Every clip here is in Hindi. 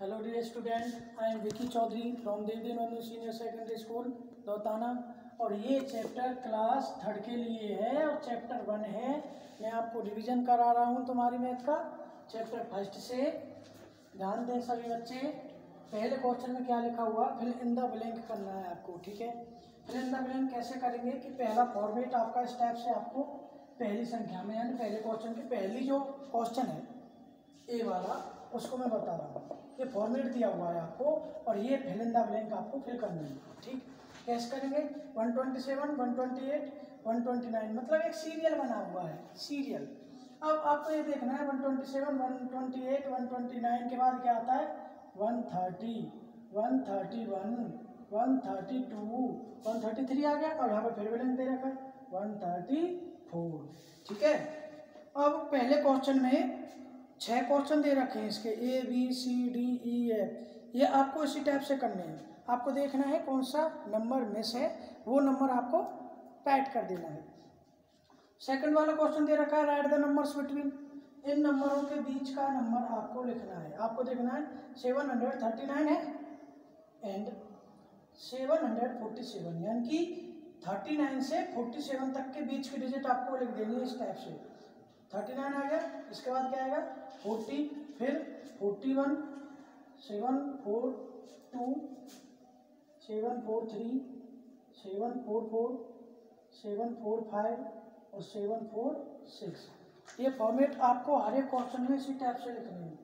Hello dear student, I am Vicky Chaudhary from Devdinandan senior secondary school Dautana और ये चैप्टर क्लास थर्ड के लिए है और चैप्टर वन है। मैं आपको रिवीजन करा रहा हूँ तुम्हारी मैथ का। चैप्टर फ़र्स्ट से ध्यान दें सभी बच्चे। पहले क्वेश्चन में क्या लिखा हुआ? फिल इन द ब्लैंक करना है आपको ठीक है? फिल इन द ब्लैंक कैसे करेंगे कि पहला फॉर्मेट आपका स्टेप से आपको पहली संख्या में यानी पहले क्वेश्चन की पहली जो क्वेश्चन है ए वाला उसको मैं बता रहा हूँ। ये फॉर्मेट दिया हुआ है आपको और ये फिल इन द ब्लैंक आपको फिल करना है ठीक? कैसे करेंगे? 127, 128, 129 मतलब एक सीरियल बना हुआ है सीरियल अब आपको ये देखना है 127, 128, 129 के बाद क्या आता है? 130, 131, 132, 133 आ गया और यहाँ पे फिर ब्लैंक दे रखा है 134 ठीक है? अब पहले क्वेश्चन में छह क्वेश्चन दे रखे हैं इसके A B C D E F ये आपको इसी टाइप से करने हैं। आपको देखना है कौन सा नंबर मिस है, वो नंबर आपको टाइट कर देना है। सेकंड वाला क्वेश्चन दे रखा है राइट द नंबर्स बिटवीन इन नंबरों के बीच का नंबर आपको लिखना है। आपको देखना है सेवन हंड्रेड थर्टी नाइन है and seven hundred forty seven यानी कि थर्टी नाइन से फोर्टी सेवन तक के बीच की डिजिट आपको लिख देनी है इस टाइप से। थर्टी नाइन आ गया, इसके बाद क्या आएगा? फोर्टी, फिर forty one, seven four two, seven four three, seven four four, seven four five और सेवन फोर सिक्स। ये फॉर्मेट आपको हर एक क्वेश्चन में इसी टाइप से लिखनी है,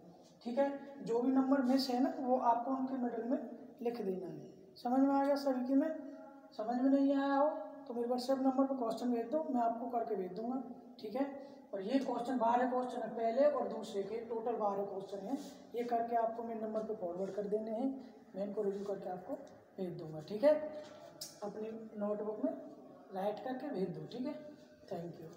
ठीक है? जो भी नंबर मिस है ना, वो आपको उनके मिडल में लिख देना है। समझ में आ गया सभी की में? समझ में नहीं आया हो तो मेरे व्हाट्सएप नंबर पर क्वेश्चन भेज दो, मैं आपको करके भेज दूँगा, ठीक है? और ये क्वेश्चन बारह क्वेश्चन है, पहले और दूसरे के टोटल बारह क्वेश्चन हैं। ये करके आपको मेरे नंबर पे फॉरवर्ड कर देने हैं। मैं इनको रिव्यू करके आपको भेज दूँगा, ठीक है? अपनी नोटबुक में राइट करके भेज दो, ठीक है? Thank you